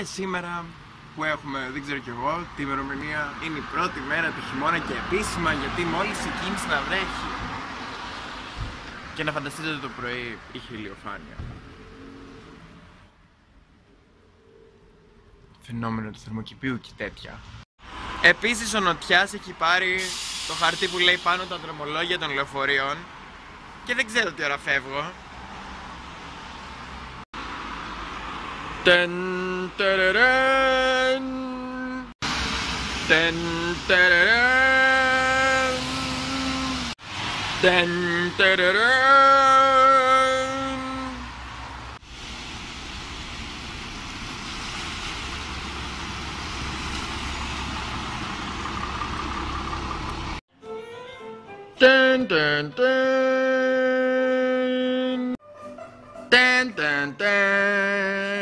Και σήμερα που έχουμε, δεν ξέρω κι εγώ, τη ημερομηνία είναι η πρώτη μέρα του χειμώνα και επίσημα γιατί μόλις ξεκίνησε να βρέχει. Και να φανταστείτε ότι το πρωί είχε ηλιοφάνεια. Φαινόμενο του θερμοκηπίου και τέτοια. Επίσης ο Νοτιάς έχει πάρει το χαρτί που λέει πάνω τα δρομολόγια των λεωφορείων και δεν ξέρω τι ώρα φεύγω. Dun, da, da, dun. Dun, da, da, dun. Dun, da, da, dun. Dun, dun, dun. Dun, dun, dun.